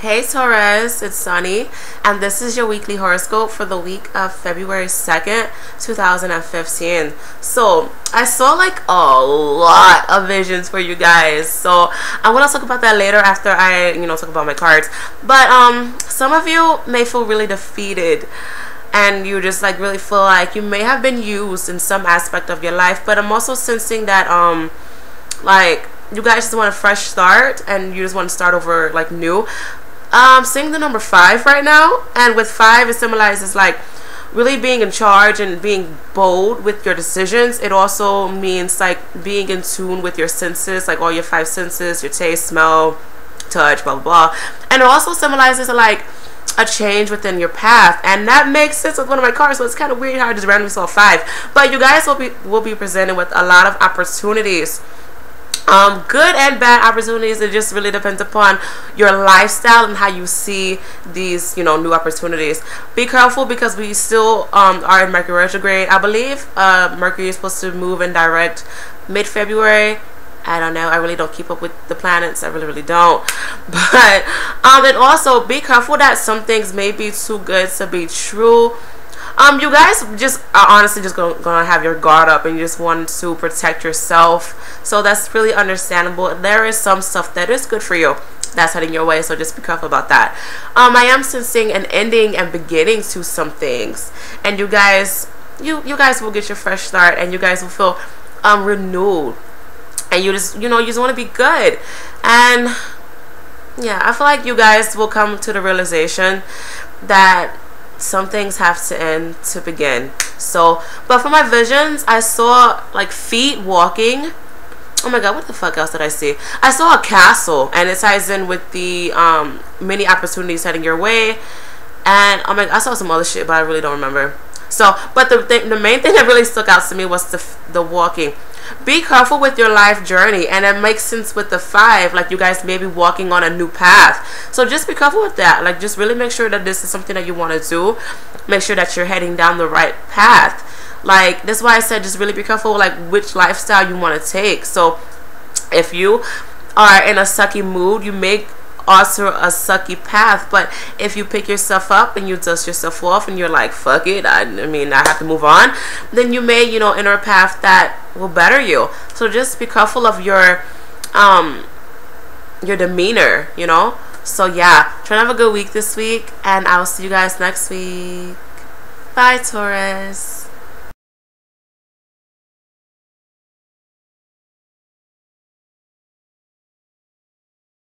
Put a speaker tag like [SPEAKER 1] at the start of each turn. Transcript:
[SPEAKER 1] Hey Taurus, it's Sunny, and this is your weekly horoscope for the week of February 2nd, 2015. So, I saw like a lot of visions for you guys. So, I want to talk about that later after I, you know, talk about my cards. But um some of you may feel really defeated and you just like really feel like you may have been used in some aspect of your life, but I'm also sensing that um like you guys just want a fresh start and you just want to start over like new um seeing the number five right now and with five it symbolizes like really being in charge and being bold with your decisions. It also means like being in tune with your senses like all your five senses your taste smell touch blah blah blah. And it also symbolizes like a change within your path. And that makes sense with one of my cards so it's kind of weird how i just randomly saw five. But you guys will be will be presented with a lot of opportunities um, good and bad opportunities. It just really depends upon your lifestyle and how you see these, you know, new opportunities. Be careful because we still um, are in Mercury retrograde. I believe uh, Mercury is supposed to move in direct mid-February. I don't know. I really don't keep up with the planets. I really, really don't. But um, and also be careful that some things may be too good to be true um, you guys just are honestly just gonna, gonna have your guard up and you just want to protect yourself. So that's really understandable. There is some stuff that is good for you that's heading your way so just be careful about that um i am sensing an ending and beginning to some things and you guys you you guys will get your fresh start and you guys will feel um renewed and you just you know you just want to be good and yeah i feel like you guys will come to the realization that some things have to end to begin. So but for my visions i saw like feet walking. Oh my god what the fuck else did i see? I saw a castle and it ties in with the um many opportunities heading your way. And oh my i saw some other shit but i really don't remember so but the, the, the main thing that really stuck out to me was the the walking. Be careful with your life journey and it makes sense with the five like you guys may be walking on a new path. So just be careful with that. Like just really make sure that this is something that you want to do. Make sure that you're heading down the right path. Like that's why i said just really be careful like which lifestyle you want to take. So if you are in a sucky mood you make also a sucky path but if you pick yourself up and you dust yourself off and you're like fuck it I, I mean I have to move on then you may you know enter a path that will better you. So just be careful of your um your demeanor you know? So yeah try to have a good week this week and I'll see you guys next week. Bye Taurus